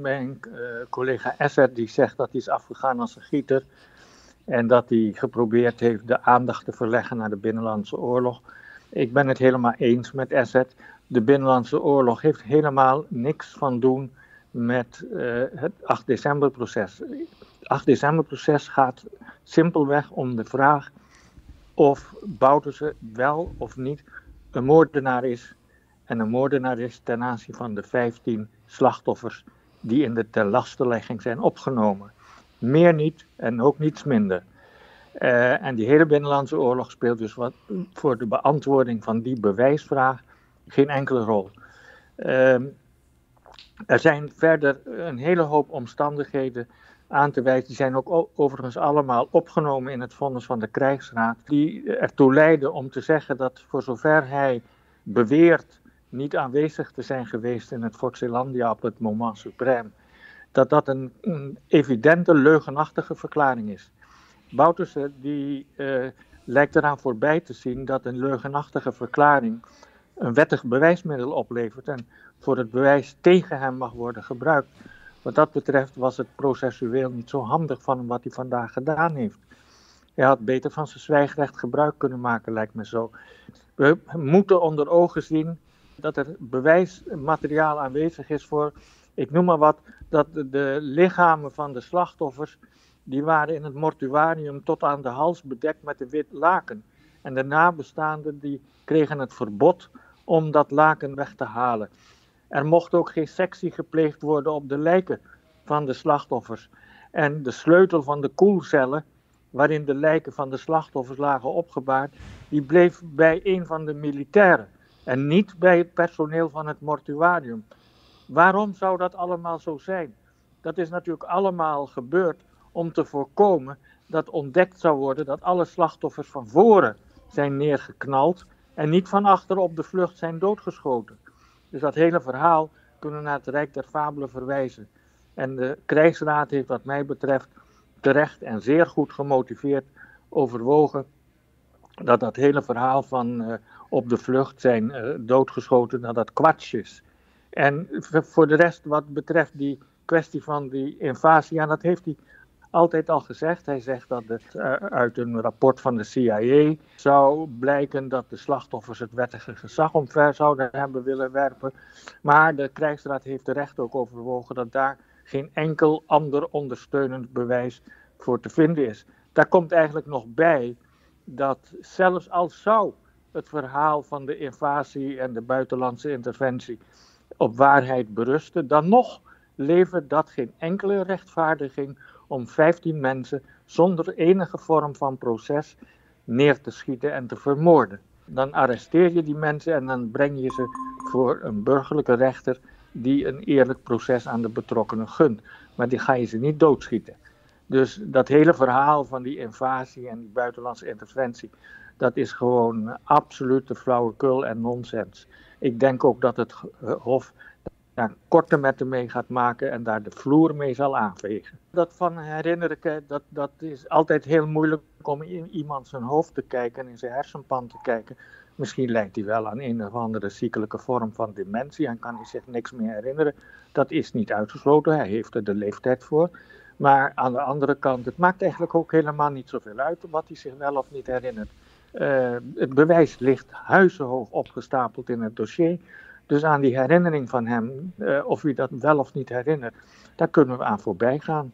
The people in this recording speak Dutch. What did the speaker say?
Mijn uh, collega Esser die zegt dat hij is afgegaan als een gieter. En dat hij geprobeerd heeft de aandacht te verleggen naar de Binnenlandse Oorlog. Ik ben het helemaal eens met Esser. De Binnenlandse Oorlog heeft helemaal niks van doen met uh, het 8 december proces. Het 8 december proces gaat simpelweg om de vraag of Bouterse wel of niet een moordenaar is. En een moordenaar is ten aanzien van de 15 slachtoffers die in de terlastenlegging zijn opgenomen. Meer niet en ook niets minder. Uh, en die hele Binnenlandse Oorlog speelt dus wat, voor de beantwoording van die bewijsvraag geen enkele rol. Uh, er zijn verder een hele hoop omstandigheden aan te wijzen. Die zijn ook overigens allemaal opgenomen in het vonnis van de krijgsraad. Die ertoe leiden om te zeggen dat voor zover hij beweert niet aanwezig te zijn geweest in het Fort Zeelandia op het moment suprême, dat dat een, een evidente leugenachtige verklaring is. Bouterse die uh, lijkt eraan voorbij te zien dat een leugenachtige verklaring een wettig bewijsmiddel oplevert en voor het bewijs tegen hem mag worden gebruikt. Wat dat betreft was het processueel niet zo handig van hem wat hij vandaag gedaan heeft. Hij had beter van zijn zwijgrecht gebruik kunnen maken, lijkt me zo. We moeten onder ogen zien dat er bewijsmateriaal aanwezig is voor, ik noem maar wat, dat de lichamen van de slachtoffers, die waren in het mortuarium tot aan de hals bedekt met een wit laken. En de nabestaanden die kregen het verbod om dat laken weg te halen. Er mocht ook geen sectie gepleegd worden op de lijken van de slachtoffers. En de sleutel van de koelcellen, waarin de lijken van de slachtoffers lagen opgebaard, die bleef bij een van de militairen en niet bij het personeel van het mortuarium. Waarom zou dat allemaal zo zijn? Dat is natuurlijk allemaal gebeurd om te voorkomen dat ontdekt zou worden dat alle slachtoffers van voren zijn neergeknald en niet van achter op de vlucht zijn doodgeschoten. Dus dat hele verhaal kunnen naar het Rijk der Fabelen verwijzen. En de krijgsraad heeft wat mij betreft terecht en zeer goed gemotiveerd overwogen dat dat hele verhaal van uh, op de vlucht zijn uh, doodgeschoten, dat dat kwats is. En voor de rest, wat betreft die kwestie van die invasie, ja, dat heeft hij altijd al gezegd. Hij zegt dat het uh, uit een rapport van de CIA zou blijken dat de slachtoffers het wettige gezag omver zouden hebben willen werpen. Maar de krijgsraad heeft terecht ook overwogen dat daar geen enkel ander ondersteunend bewijs voor te vinden is. Daar komt eigenlijk nog bij dat zelfs als zou het verhaal van de invasie en de buitenlandse interventie op waarheid berusten, dan nog levert dat geen enkele rechtvaardiging om 15 mensen zonder enige vorm van proces neer te schieten en te vermoorden. Dan arresteer je die mensen en dan breng je ze voor een burgerlijke rechter die een eerlijk proces aan de betrokkenen gunt. Maar die ga je ze niet doodschieten. Dus dat hele verhaal van die invasie en die buitenlandse interventie, dat is gewoon absolute flauwekul en nonsens. Ik denk ook dat het Hof daar korte metten mee gaat maken en daar de vloer mee zal aanvegen. Dat van herinneren, dat, dat is altijd heel moeilijk om in iemand zijn hoofd te kijken en in zijn hersenpan te kijken. Misschien lijkt hij wel aan een of andere ziekelijke vorm van dementie en kan hij zich niks meer herinneren. Dat is niet uitgesloten, hij heeft er de leeftijd voor. Maar aan de andere kant, het maakt eigenlijk ook helemaal niet zoveel uit wat hij zich wel of niet herinnert. Uh, het bewijs ligt huizenhoog opgestapeld in het dossier. Dus aan die herinnering van hem, uh, of u dat wel of niet herinnert, daar kunnen we aan voorbij gaan.